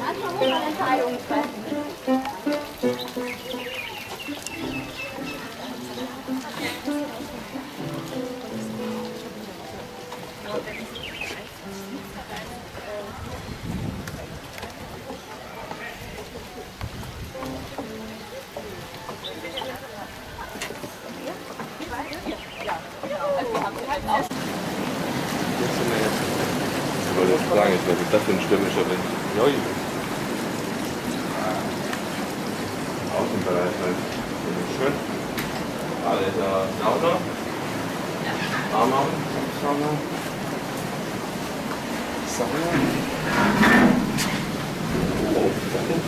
Manchmal muss man Entscheidungen treffen. Jetzt sind wir jetzt. Ich wollte sagen, jetzt, was ist das für ein stürmischer Wind? Alle da sauber. Arm auf. Sauber. Sauber. Oh, danke.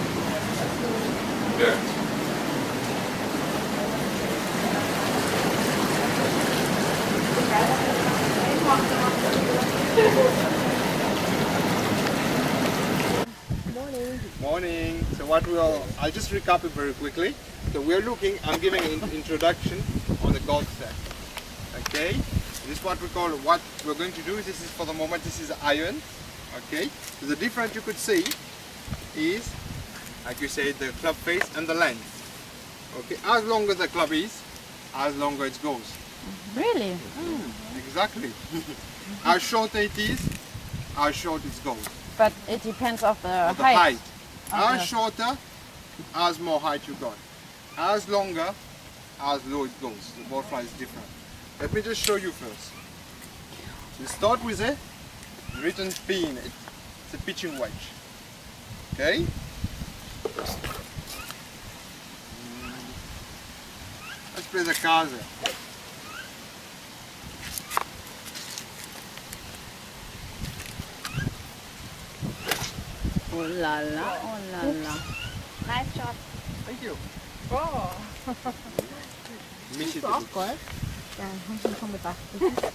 Morning. So what we'll, I'll just recap it very quickly. So we're looking, I'm giving an introduction on the gold set. Okay? This is what we call, what we're going to do, this is for the moment, this is iron. Okay? So the difference you could see is, like you said, the club face and the length. Okay? As long as the club is, as longer it goes. Really? Hmm, exactly. as shorter it is, as short it goes. But it depends of the, of the height. height. As shorter, as more height you got. As longer, as low it goes. The ball butterfly is different. Let me just show you first. We start with a written pin. It's a pitching wedge. Okay? Let's play the cards. there. Oh la la, oh la la. Nice shot. Thank you. Oh. Miss it. Auch Gold? Ja, hab ich schon gedacht.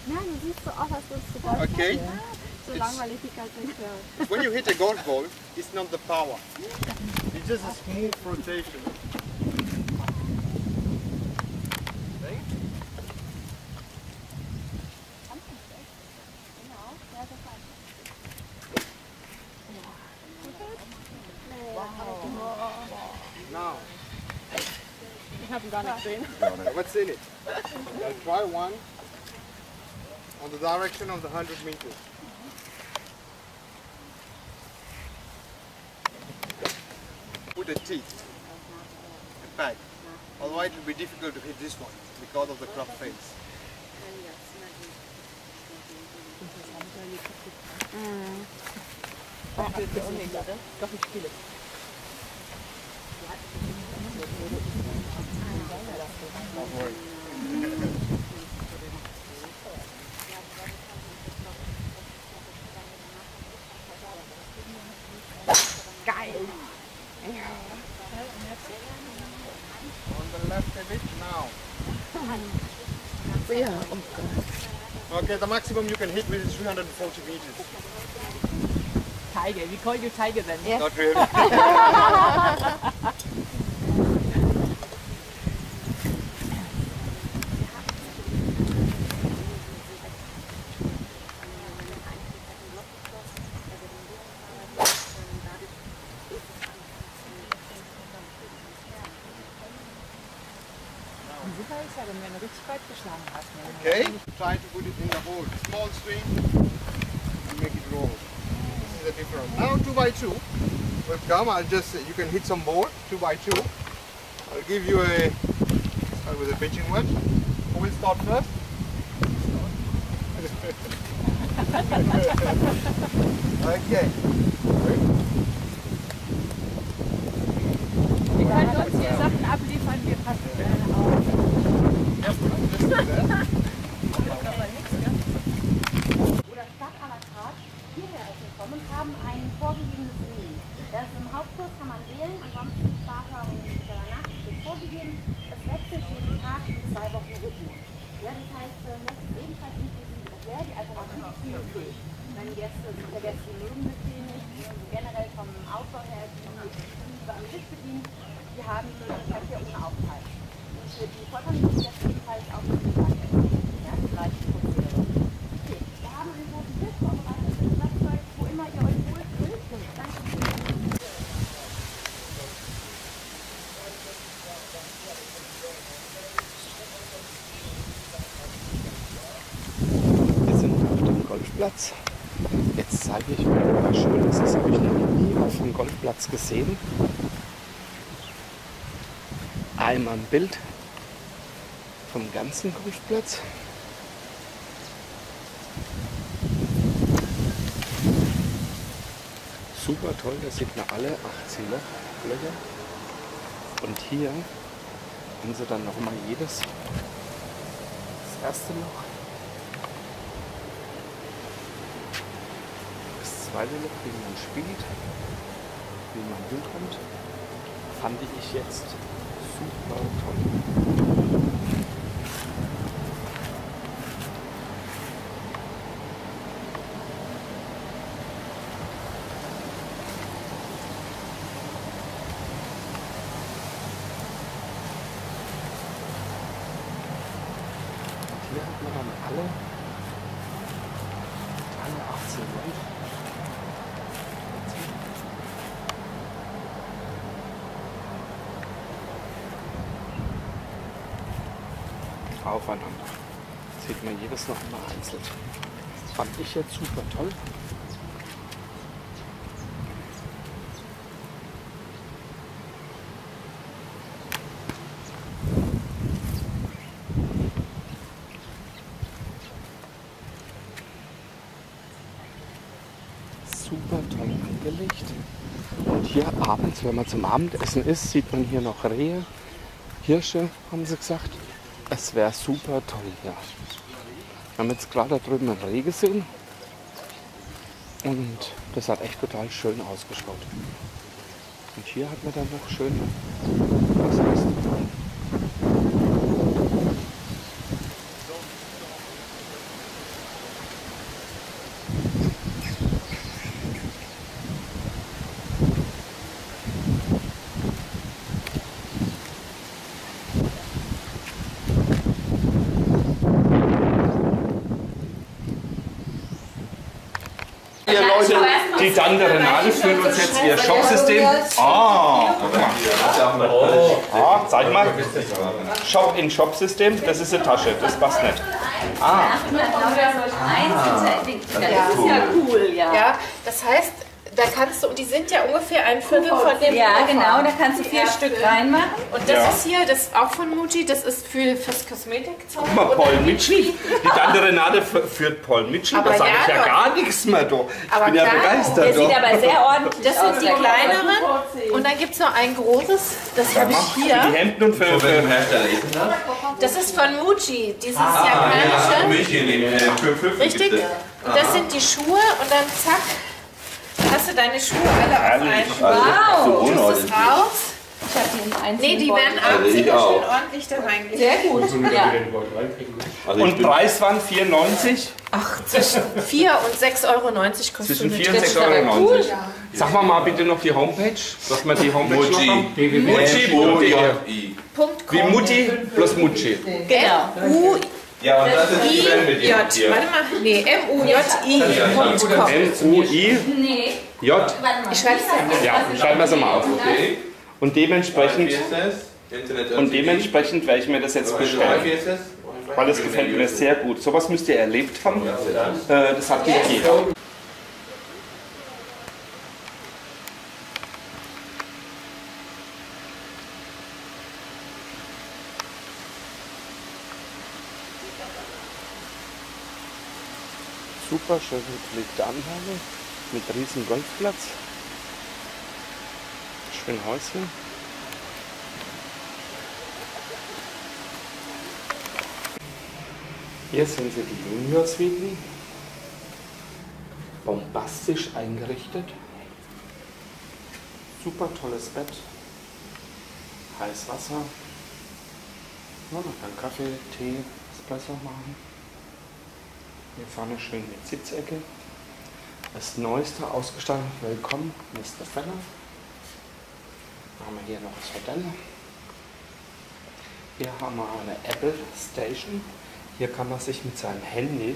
Nein, du siehst so aus, als würdest du Golf Okay. spielen. So langweilig die ganze Zeit. when you hit a golf ball, it's not the power. It's just a smooth rotation. Okay? Genau, ja, das war Now, Ich habe ihn gar nicht gesehen. what's in it? I'll try one on the direction of the 100 meters. Put a teeth, a peg. Otherwise it will be difficult to hit this one because of the club face. Doch, ich spiele. Don't worry. Geil. On the left a bit now. Ja, oh Gott. Okay, the maximum you can hit with is 340 meters. Tiger. We call you Tiger then. Not really. come. I'll just you can hit some ball two by two. I'll give you a start with a pitching wedge. Who will start first? okay. Wir können uns hier Sachen abliefern, wir passen gerne auf. oder Stadtalatrat hierher gekommen haben ein vorgegebenes Menü. Das im Hauptkurs kann man wählen, ansonsten Starter und danach steht vorgegeben. Es wechselt jeden Tag in zwei Wochen Rhythmus. Ja, das heißt, äh, das ist ebenfalls inklusive. Das wäre die Alternative Fisch. Wenn Gäste, der Gäste mögen mit denen, generell vom Aufbau her, die lieber am Tisch bedienen, die haben die Möglichkeit hier ohne Aufpreis. Und für die Vollvermietung ist ebenfalls auch die Mittagessen. Ja, die gleiche Prozedere. Okay, wir haben einen großen Tisch vorbereitet für das Werkzeug, wo immer ihr euch wohlfühlt. Danke. Golfplatz. Jetzt zeige ich euch was Schönes. Das habe ich noch nie auf Golfplatz gesehen. Einmal ein Bild vom ganzen Golfplatz. Super toll, da sieht man alle 18 Loch- Löcher. Und hier haben sie dann nochmal jedes das erste Loch, das zweite Loch, wie man spielt, wie man hinkommt, fand ich jetzt super toll. Und hier hat man dann alle, alle 18 Leute. Aufeinander. Sieht man jedes noch mal einzeln. Fand ich jetzt super toll. super toll angelegt. Und hier abends, wenn man zum Abendessen ist, sieht man hier noch Rehe, Hirsche, haben sie gesagt. Es wäre super toll hier. Wir haben jetzt gerade da drüben ein Reh gesehen. Und das hat echt total schön ausgeschaut. Und hier hat man dann noch schön was heißt, Ihr Leute, die Tante Renate führt uns jetzt ihr Shopsystem. Ah, ah, zeig mal. Shop in Shop-System, das ist eine Tasche, das passt nicht. Ah, Das ist ja cool, ja. Ja, das heißt, da kannst du, und die sind ja ungefähr ein Viertel von dem Ja, Umfang. genau, da kannst du vier Stück reinmachen. Und das Ja. ist hier, das ist auch von Muji, das ist für, fürs Kosmetikzeug. guck mal, Paul die Mitchell. Die Tante Renate führt Paul Mitchell. Da sage ich ja, ja doch. gar nichts mehr. Du. Ich Aber bin ja klar, Der begeistert. sieht aber sehr ordentlich Das aus. sind die kann man kleineren. Und dann gibt es noch ein großes, das habe ich Für die hier. Hemden und für, für Hersteller das? Ist von Muji, dieses Ah, japanische. München, äh, Richtig? Und das sind die Schuhe und dann zack, hast du deine Schuhe alle auf. Also, Wow. so es unordentlich. raus. Ich habe die in einzelnen Nee, die werden Also abends ich immer auch. schön ordentlich da reingelegt. Sehr gut. Ja. Also und Preis waren 4,90. Zwischen 4 und 6,90 Euro kostet Zwischen so 4 eine und 6,90 Trittschnelle. Euro. Sag mal mal bitte noch die Homepage, dass wir die Homepage noch haben. M-O-J-I. Punkt Wie. Mutti plus Mucci. Genau. U Ja, und das ist die J. dem hier. Warte mal. Nee, M-U-J-I.com. M-U-I-J. Nee. Warte mal. Ich schreib's dir. Ja, schreiben wir es mal auf. Okay. Und dementsprechend, und dementsprechend werde ich mir das jetzt bestellen. ist das? Weil das gefällt mir sehr gut. Sowas müsst ihr erlebt haben. Äh, das hat nicht jeder. Super schön gepflegte Anlage mit riesen Golfplatz. Schön Häuschen. Hier sind sie die Junior-Suiten. Bombastisch eingerichtet. Super tolles Bett. Heiß Wasser. Ja, man kann Kaffee, Tee, Espresso machen. Hier vorne schön mit Sitzecke. Das neueste ausgestattet. Willkommen, Mr. Feller. Haben wir hier noch das Hotel. Hier haben wir eine Apple Station. Hier kann man sich mit seinem Handy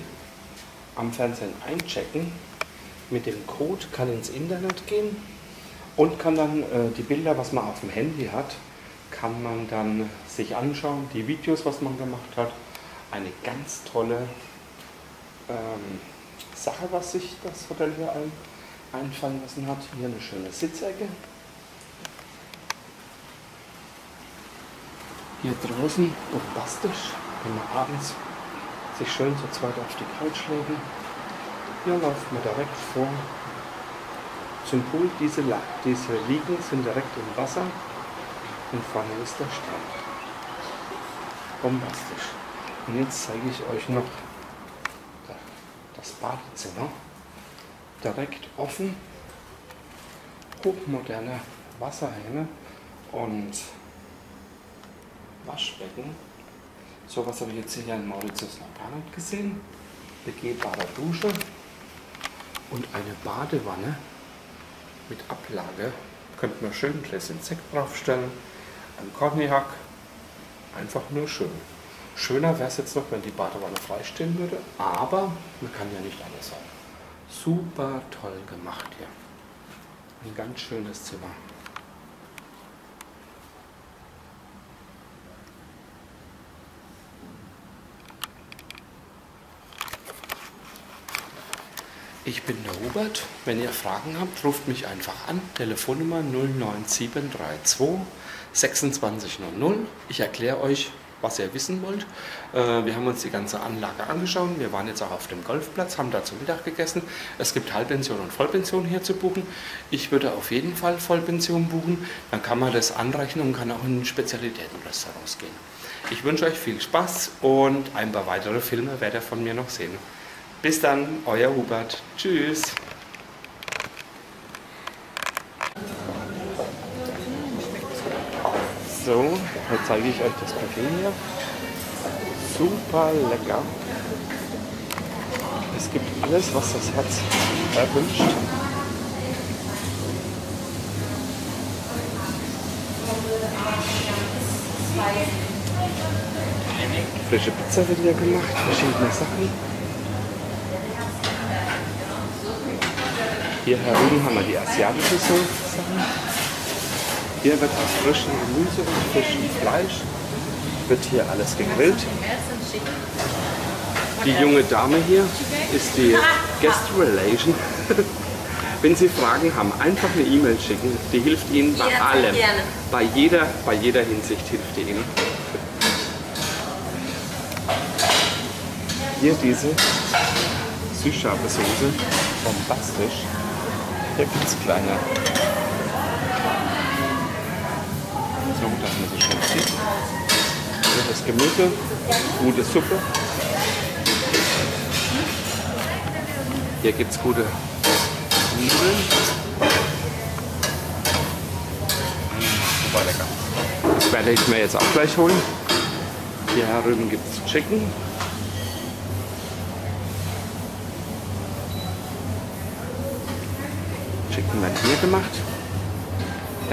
am Fernsehen einchecken. Mit dem Code kann ins Internet gehen und kann dann äh, die Bilder, was man auf dem Handy hat, kann man dann sich anschauen, die Videos, was man gemacht hat. Eine ganz tolle ähm, Sache, was sich das Hotel hier ein, einfallen lassen hat. Hier eine schöne Sitzecke. Hier draußen bombastisch, wenn man abends sich schön zu zweit auf die Couch legen. Hier läuft man direkt vor zum Pool. Diese, diese Liegen sind direkt im Wasser und vorne ist der Strand. Bombastisch. Und jetzt zeige ich euch noch das Badezimmer. Direkt offen, hochmoderne Wasserhähne und Waschbecken. So was habe ich jetzt hier in Mauritius noch gar nicht gesehen. Begehbare Dusche und eine Badewanne mit Ablage. Könnte man schön Desinfekt draufstellen. Ein Cognac. Einfach nur schön. Schöner wäre es jetzt noch, wenn die Badewanne freistehen würde, aber man kann ja nicht alles haben. Super toll gemacht hier. Ein ganz schönes Zimmer. Ich bin der Hubert. Wenn ihr Fragen habt, ruft mich einfach an. Telefonnummer 09732 2600. Ich erkläre euch, was ihr wissen wollt. Äh, Wir haben uns die ganze Anlage angeschaut. Wir waren jetzt auch auf dem Golfplatz, haben da zu Mittag gegessen. Es gibt Halbpension und Vollpension hier zu buchen. Ich würde auf jeden Fall Vollpension buchen. Dann kann man das anrechnen und kann auch in Spezialitätenrestaurants gehen. Ich wünsche euch viel Spaß und ein paar weitere Filme werdet ihr von mir noch sehen. Bis dann, euer Hubert. Tschüss. So, jetzt zeige ich euch das Buffet hier. Super lecker. Es gibt alles, was das Herz erwünscht. Frische Pizza wird hier gemacht, verschiedene Sachen. Hier herüben haben wir die asiatische Sachen. Hier wird aus frischem Gemüse und frischem Fleisch wird hier alles gegrillt. Die junge Dame hier ist die Guest Relation. Wenn Sie Fragen haben, einfach eine E-Mail schicken. Die hilft Ihnen bei allem. Bei jeder, bei jeder Hinsicht hilft die Ihnen. Hier diese süßscharfe Soße, bombastisch. Hier gibt es kleine. Dass man sie schön sieht. Hier das Gemüse, gute Suppe. Hier gibt es gute Nudeln. Mm, Super lecker. Das werde ich mir jetzt auch gleich holen. Hier herüben gibt es Chicken. Chicken werden hier gemacht.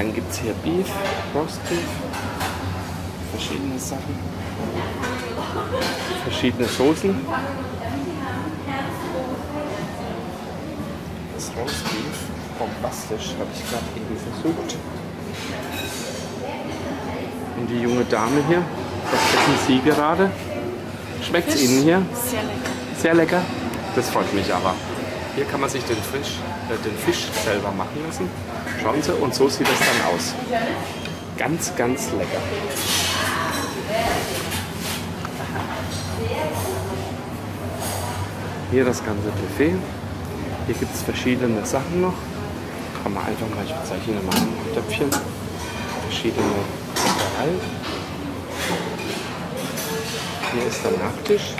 Dann gibt es hier Beef, Roast Beef, verschiedene Sachen, verschiedene Soßen. Das Roast Beef, bombastisch, habe ich gerade eben versucht. Und die junge Dame hier, was essen Sie gerade? Schmeckt es Ihnen hier? Sehr lecker. Sehr lecker. Das freut mich aber. Hier kann man sich den Fisch, äh, den Fisch selber machen lassen. Schauen Sie, und so sieht es dann aus. Ganz, ganz lecker. Hier das ganze Buffet. Hier gibt es verschiedene Sachen noch. Kann man einfach mal, ich bezeichne mal ein Töpfchen. Verschiedene Leckereien. Hier ist der Nachtisch.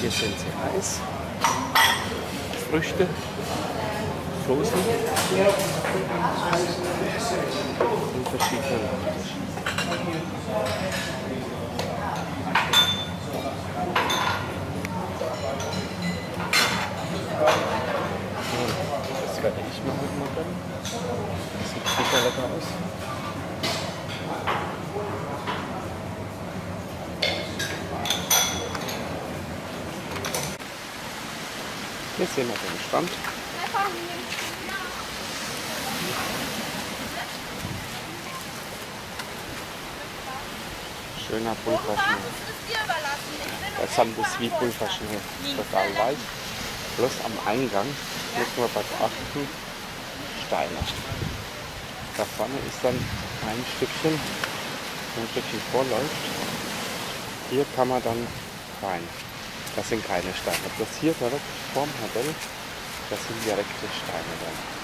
Hier sind sie Eis, Früchte, Soßen und verschiedene Nachtische. Das werde ich mal heute gönnen. Das sieht super lecker aus. Hier sehen wir den Strand. Schöner Pulverschnee. Das haben das wie Pulverschnee. Total weich. Bloß am Eingang müssen wir was achten. Steine. Da vorne ist dann ein Stückchen, ein Stückchen vorläuft. Hier kann man dann rein. Das sind keine Steine. Das hier direkt vorm Modell, das sind direkte Steine dann.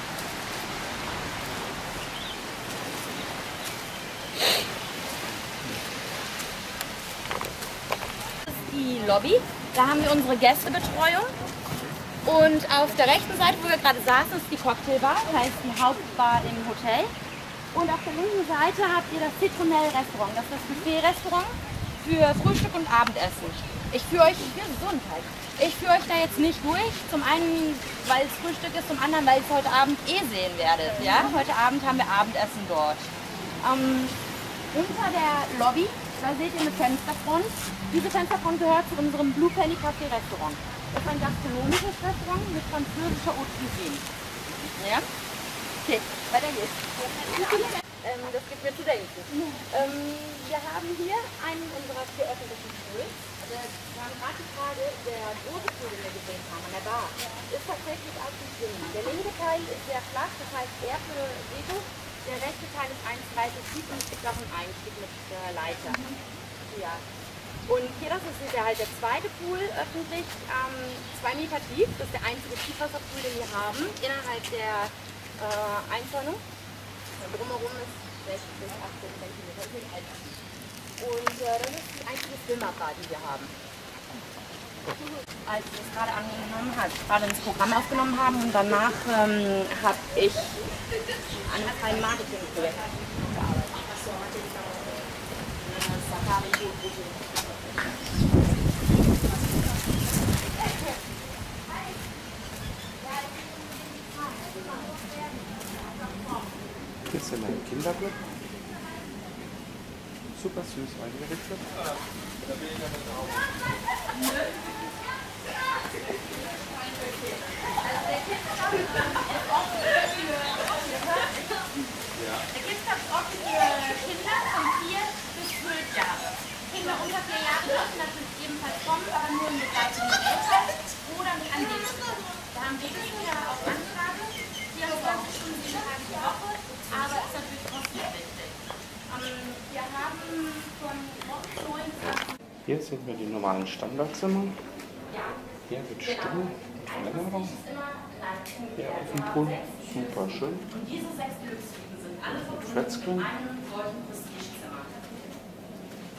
die Lobby. Da haben wir unsere Gästebetreuung. Und auf der rechten Seite, wo wir gerade saßen, ist die Cocktailbar, heißt die Hauptbar im Hotel. Und auf der linken Seite habt ihr das Citronelle Restaurant. Das ist das Buffet-Restaurant für Frühstück und Abendessen. Ich führe euch Gesundheit. Ich führe euch da jetzt nicht durch. Zum einen, weil es Frühstück ist, zum anderen, weil ihr es heute Abend eh sehen werdet. Ja? Heute Abend haben wir Abendessen dort. Ähm, unter der Lobby, da seht ihr eine Fensterfront. Diese Fensterfront gehört zu unserem Blue Penny Café Restaurant. Das ist ein gastronomisches Restaurant mit französischer Haute Cuisine. Ja? Okay, weiter geht's. ähm, das gibt mir zu denken. Ähm, wir haben hier einen unserer vier öffentlichen Pools. Frage, der große Pool, den wir gesehen haben, an der Bar, ist tatsächlich aus dem Schwimmen. Der linke Teil ist sehr flach, das heißt eher für Veto. Der rechte Teil ist 1,30 tief und es gibt auch einen Einstieg mit äh, Leiter. Ja. Und hier, das ist ja halt der zweite Pool öffentlich, ähm, zwei Meter tief. Das ist der einzige Tiefwasserpool, den wir haben, innerhalb der äh, Einzäunung. Drumherum ist 60 bis 18 cm. Und äh, das ist die einzige Filmabfahrt, die wir haben. Als wir es gerade angenommen hat, gerade ins Programm aufgenommen haben und danach ähm, habe ich an einem Marketingprojekt gearbeitet. Hier ist ja mein Kinderclub. Super süß eingerichtet. Der Kinderplatz ist offen für Kinder von 4 bis 12 Jahre. Kinder unter 4 Jahre dürfen natürlich ebenfalls kommen, aber nur mit begleiteten Eltern oder mit einem Babysitter. Wir haben Babysitter auf Anfrage, 24 Stunden, 7 Tage die Woche, aber ist natürlich trotzdem wichtig. Ähm, wir haben von morgens 9 bis Hier sind wir die normalen Standardzimmer. Hier wird Stimme und Verlängerung. Hier auf dem Pool. Super schön. Flatscreen. mit Prestigezimmer.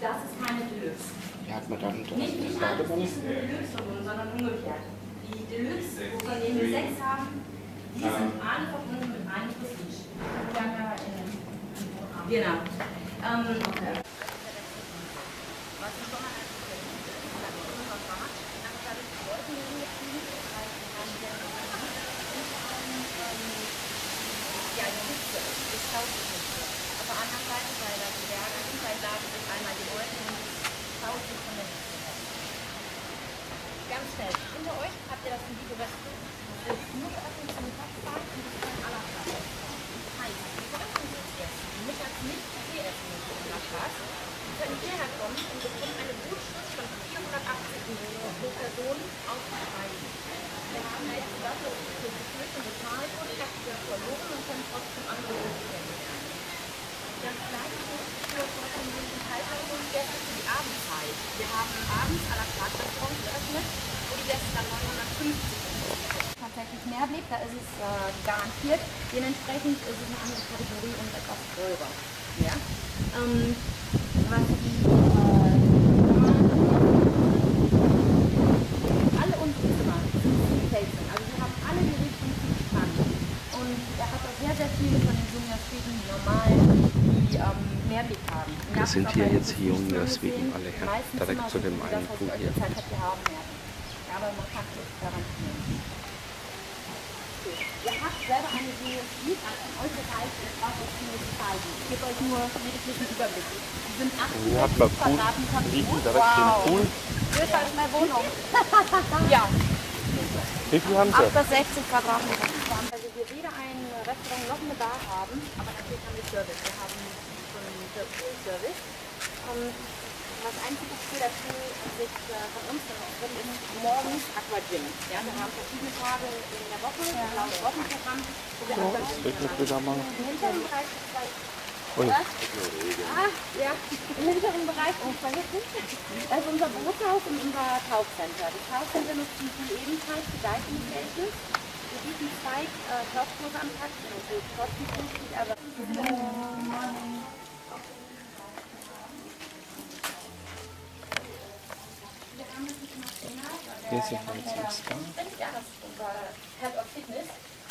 Das ist meine Deluxe. Hier hat man dann Nicht, nicht alles Badewanne. ist eine Deluxe verbunden, sondern umgekehrt. Die Deluxe, von denen wir sechs haben, die sind alle verbunden mit einem Prestige. Genau. Ähm, okay. Was ich schon mal erzählt habe, nachher habe ich die Leute hier geflogen, weil wir haben sehr ja, die Das. Auf der anderen Seite, weil da die Berge sind, weil da ist einmal die Wolken und das sich von der. Ganz schnell. Hinter euch habt ihr das Indigo Restaurant. Das ist nur geöffnet zum Mittagszeit und das ein aller Klasse. Heißt, wir uns jetzt essen. Mittags nicht Kaffee essen müssen in der Stadt. Wir können hierher kommen und bekommen eine Gutschrift von 480 Euro pro Person auf die Reise. Wir haben abends à la geöffnet, wo die Gäste dann 950 tatsächlich mehr blieb, da ist es äh, garantiert. Dementsprechend ist es eine andere Kategorie und etwas teurer. Ja? Ähm, was die äh, alle unsere Zimmer sind Facing. Also wir haben alle die Richtung zum Strand. Und er hat auch sehr, sehr viele von den Junggerspäten, die normal die ähm, Mehrblick haben. Und Das sind hier jetzt die Prestige Junggerspäten gesehen, alle, meisten Direkt zu dem einen euch hier. aber man kann es garantieren. Ihr habt selber eine Geometrie an euch was es municipal gibt. Ich gebe euch nur lediglich einen Überblick. Die sind 8 Hier hat man Pool, Quadratmeter liegen direkt im Pool. Größer als meine Wohnung. ja, Wie viel haben sie? 68 Quadratmeter. Also wir weder ein Restaurant noch eine Bar haben, aber natürlich haben wir Service. Wir haben Pool-Service. Ähm, das einzige Ziel dazu, sich äh, von uns drin ist morgens Aqua Gym. Ja, wir haben verschiedene Tage in der Woche, ein Wochenprogramm, wo wir Aqua Gym Regnet wieder mal. Im hinteren Bereich ist Ui. was? Ah, ja. Im hinteren Bereich oh, vergessen. Das ist unser Bootshaus und unser Tauchcenter. Das Tauchcenter nutzen wir ebenfalls für Diving Stations. Wir bieten zwei äh, Tauchkurse am Tag, die natürlich kostenpflichtig, aber Ja, das ist unser Head of Fitness.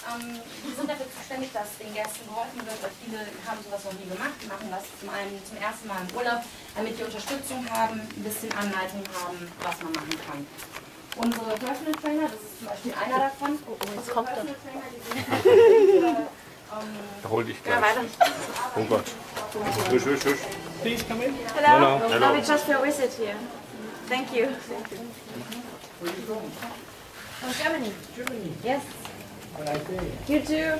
Ähm, wir sind dafür zuständig, dass den Gästen geholfen wird, weil viele haben sowas noch nie gemacht. Die machen das zum einen zum ersten Mal im Urlaub, damit die Unterstützung haben, ein bisschen Anleitung haben, was man machen kann. Unsere Personal Trainer, das ist zum Beispiel einer davon. Was kommt da? Hol dich Ja, gleich. weiter. Oh Gott. Husch, husch, husch. Hello. Hello. No, we just for a visit here. Thank you. Thank you. Where are you going? Oh, Germany. Germany. Yes. What I say. You too.